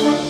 Christ.